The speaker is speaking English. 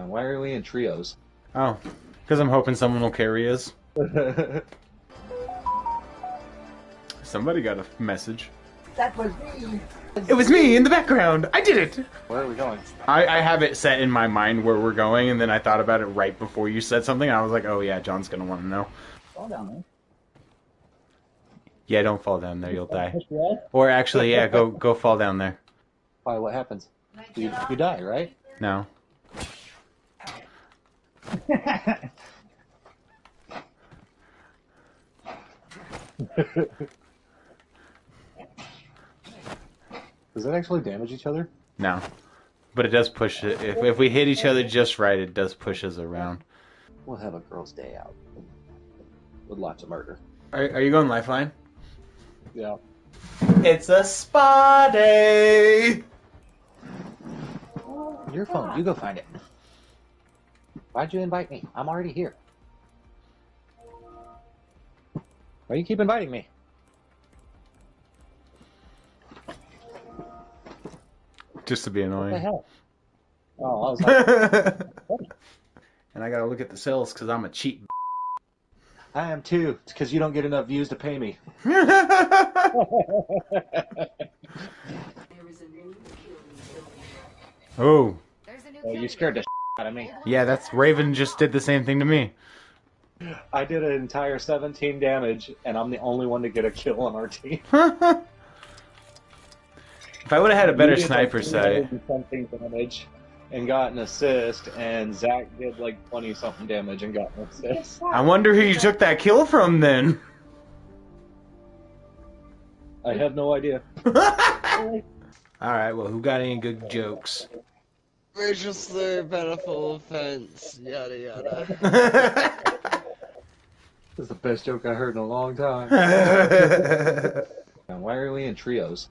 And why are we in trios? Oh, because I'm hoping someone will carry us. Somebody got a message. That was me. It was me in the background. I did it. Where are we going? I, I have it set in my mind where we're going, and then I thought about it right before you said something. I was like, oh yeah, John's gonna want to know. Fall down there. Yeah, don't fall down there, you'll die. Or actually, yeah, go go fall down there. Why? What happens? You, you die, right? No. Does that actually damage each other? No. But it does push it. If, if we hit each other just right, it does push us around. We'll have a girl's day out with lots of murder. Are, are you going lifeline? Yeah. It's a spa day! Your phone. You go find it. Why'd you invite me? I'm already here. Why you keep inviting me? Just to be annoying. What the annoying. hell? Oh, I was like, and I gotta look at the sales because I'm a cheat. I am too. It's because you don't get enough views to pay me. There is a new kill zone. oh. There's Oh, you scared the out of me. Yeah, that's Raven just did the same thing to me. I did an entire 17 damage, and I'm the only one to get a kill on our team. if I would have had a better You sniper like, sight. 300 Something damage, and got an assist, and Zach did like 20 something damage and got an assist. I wonder who you took that kill from then. I have no idea. Alright, well, who got any good jokes? Racial slur, pedophile offense, yada yada. This is the best joke I heard in a long time. Why Why are we in trios?